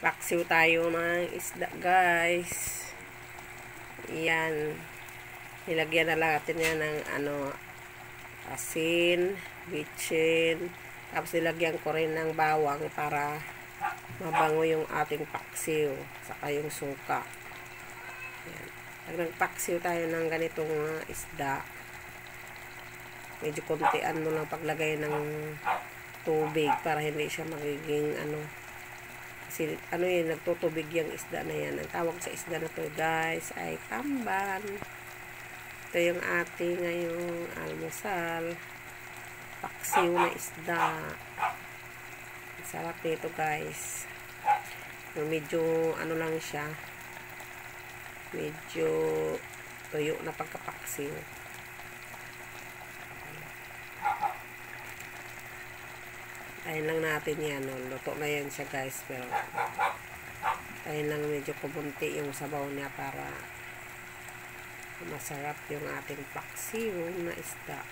Paksiw tayo ng isda, guys. Yan. Nilagyan na natin yan ng ano, asin, bitchin. Tapos nilagyan ko rin ng bawang para mabango yung ating paksiw. Saka yung suka. Yan. Pag nagpaksiw tayo ng ganitong uh, isda, medyo kontian mo lang paglagay ng tubig para hindi siya magiging ano kasi ano yun, nagtutubig yung isda na yan. Ang tawag sa isda na to guys ay tamban. Ito yung ating ngayong almusal. Paksiw na isda. Sarap nito guys. Medyo ano lang siya. Medyo tuyo na pagkapaksiw. Ayun lang natin yan. No? Luto na yan siya guys. Pero ayun lang medyo kubunti yung sabaw niya para masarap yung ating paksiw na isda.